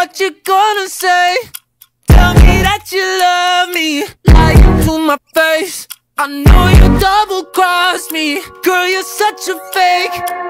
what you gonna say. Tell me that you love me, lying to my face. I know you double crossed me, girl. You're such a fake.